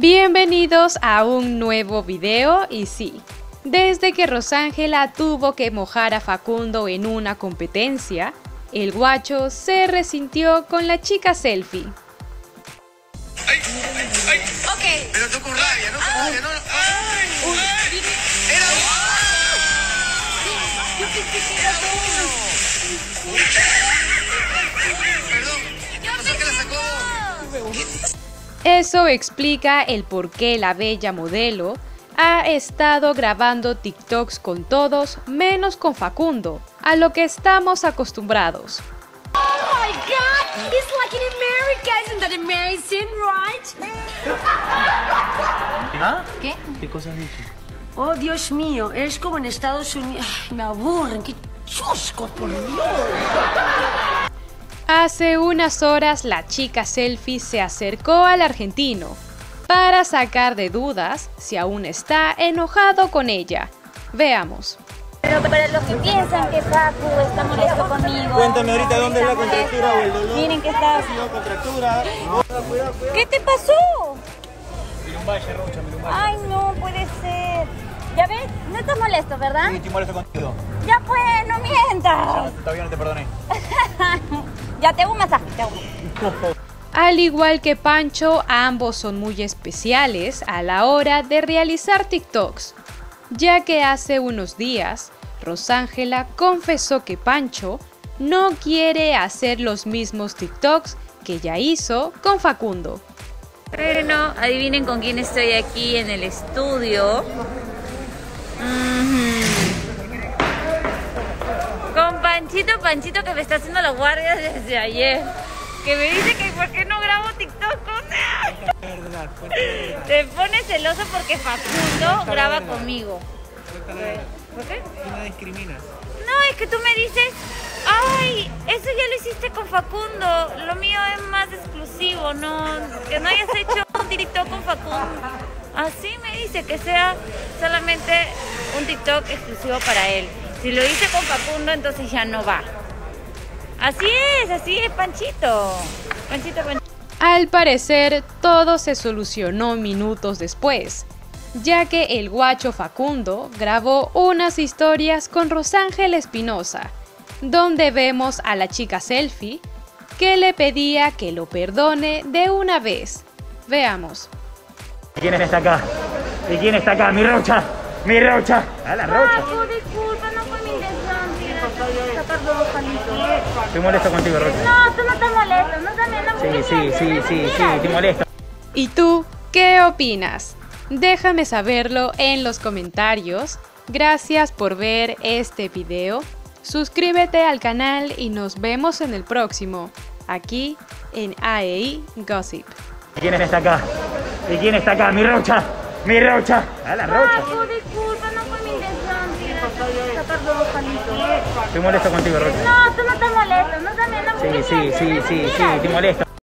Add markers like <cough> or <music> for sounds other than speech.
Bienvenidos a un nuevo video y sí, desde que Rosángela tuvo que mojar a Facundo en una competencia, el guacho se resintió con la chica selfie. Ay, ay, ay. Ok. Pero tú con rabia, no con rabia. Era uno. Perdón. La sacó. Eso explica el por qué la bella modelo ha estado grabando TikToks con todos menos con Facundo, a lo que estamos acostumbrados. My god, it's like in America, isn't that amazing, right? <laughs> ¿Qué? ¿Qué cosa has dicho? Oh, Dios mío, es como en Estados Unidos. Ay, me aburren, qué chuscos, por Dios. Hace unas horas la chica selfie se acercó al argentino para sacar de dudas si aún está enojado con ella. Veamos. Pero para los que piensan que Facu está molesto conmigo. Cuéntame ahorita dónde es la contractura o el dolor. Miren que está. contractura. ¿Qué te pasó? Ay, no puede ser. Ya ves, no estás molesto, ¿verdad? Sí, estoy molesto contigo. Ya pues, no mientas. Todavía no te perdoné. <laughs> Ya te hago un masaje, te hago. Al igual que Pancho, ambos son muy especiales a la hora de realizar TikToks, ya que hace unos días Rosángela confesó que Pancho no quiere hacer los mismos TikToks que ya hizo con Facundo. Bueno, adivinen con quién estoy aquí en el estudio. Panchito, Panchito que me está haciendo la guardia desde ayer. Que me dice que por qué no grabo TikTok con él. Te pone celoso porque Facundo graba conmigo. ¿Por qué? Tú me discriminas. No, es que tú me dices, ay, eso ya lo hiciste con Facundo, lo mío es más exclusivo, no, que no hayas hecho un TikTok con Facundo. Así me dice que sea solamente un TikTok exclusivo para él. Si lo hice con Facundo, entonces ya no va. Así es, así es, Panchito. Panchito, Panchito. Al parecer, todo se solucionó minutos después, ya que el guacho Facundo grabó unas historias con Rosángel Espinosa, donde vemos a la chica selfie que le pedía que lo perdone de una vez. Veamos. ¿Y quién está acá? ¿Y quién está acá? ¡Mi Rocha! ¡Mi Rocha! ¡A la Rocha! Sacar dos palitos. Estoy molesto contigo, Rocha. No, tú no estás molesto, no también no Sí, sí, sí, sí, sí, estoy molesto. ¿Y tú qué opinas? Déjame saberlo en los comentarios. Gracias por ver este video. Suscríbete al canal y nos vemos en el próximo, aquí en AEI Gossip. ¿Y quién está acá? ¿Y quién está acá? ¡Mi Rocha! ¡Mi Rocha! ¡A la Rocha! Facu, disculpa, no fue mi intención sacar dos palitos. Estoy molesto contigo, Rocha. No, tú no estás molesto, no también no Sí, sí, sí, sí, sí, estoy molesto.